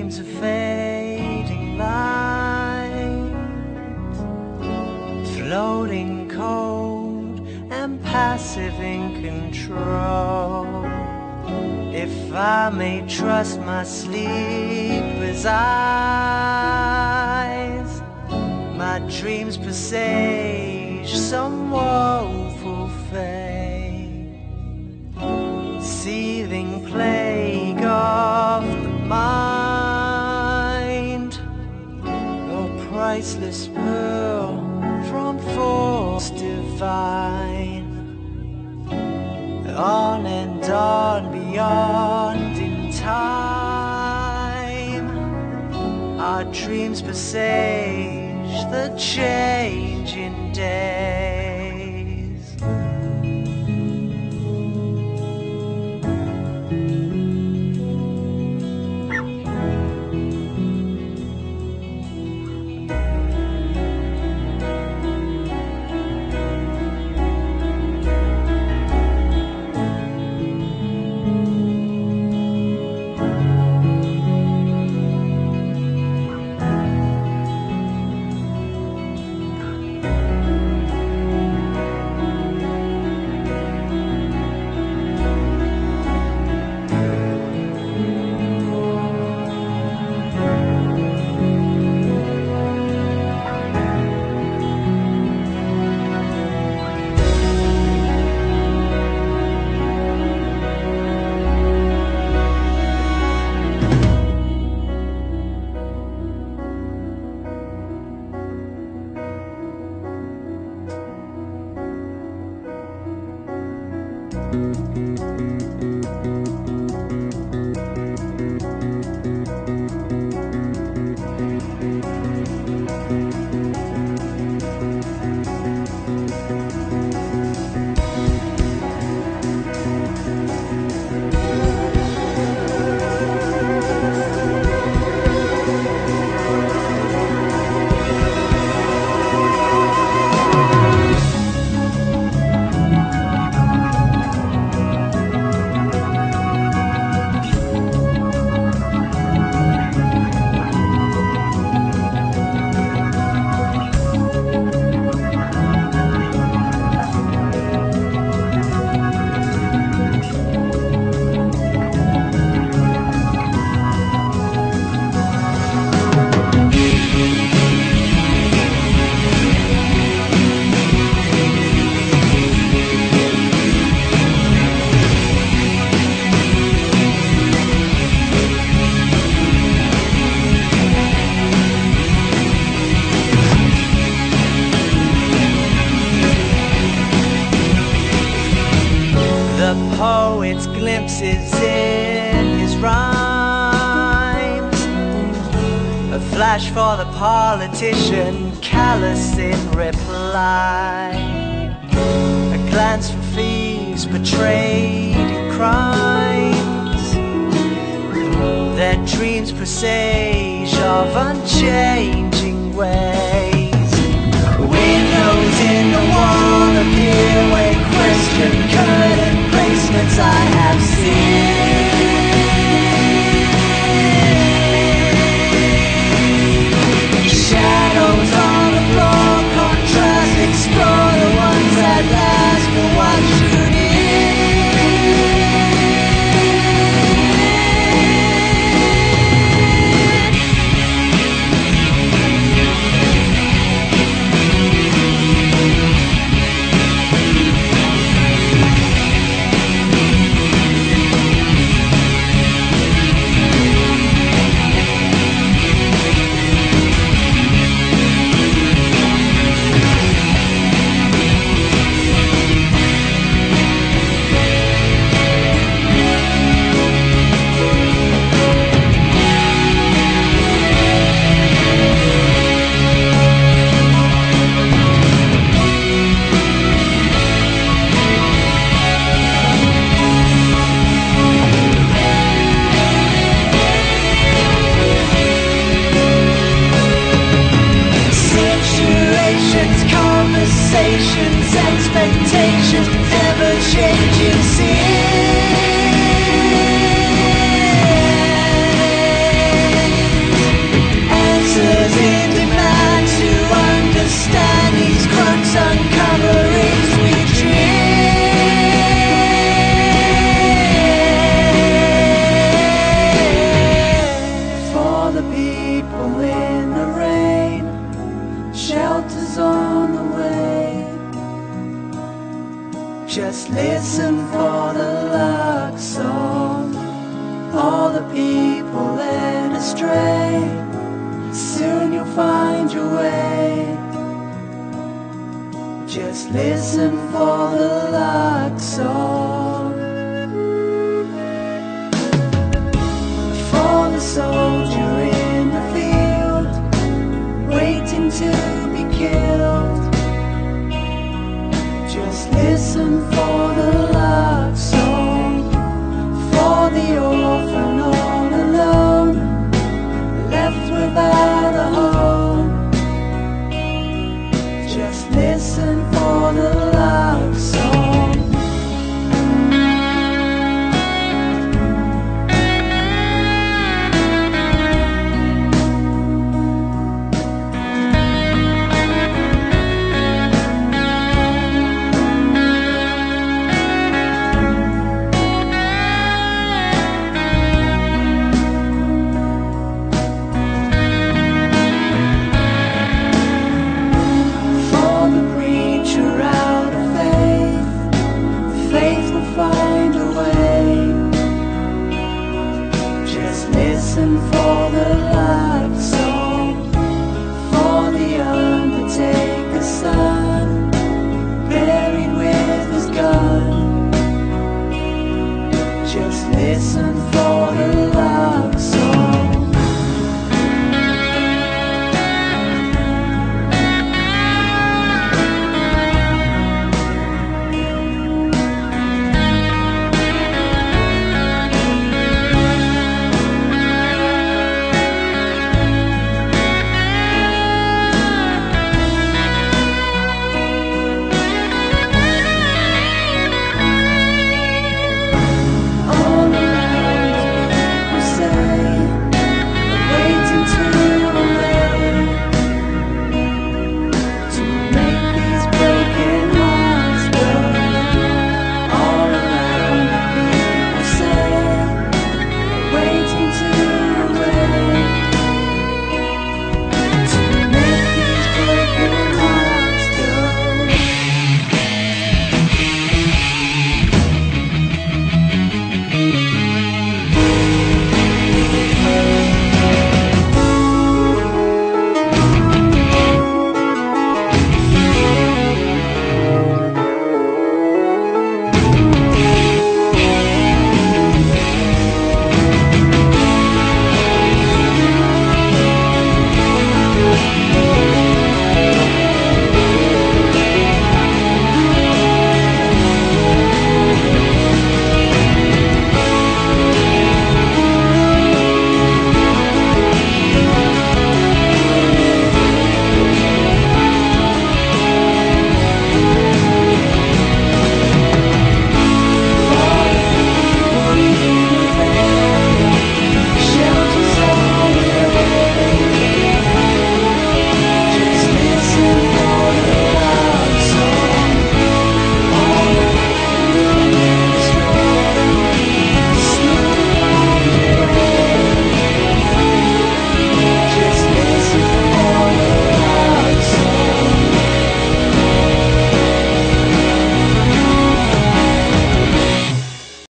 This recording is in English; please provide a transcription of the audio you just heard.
seems a fading light, floating cold and passive in control. If I may trust my sleepers' eyes, my dreams presage some woe. Priceless pearl from force divine on and on beyond in time. Our dreams presage the change in days. Glimpses in his rhymes. A flash for the politician, callous in reply. A glance for thieves betrayed in crimes. Their dreams presage of unchanging ways. Windows in the wall appear listen for the luck song. and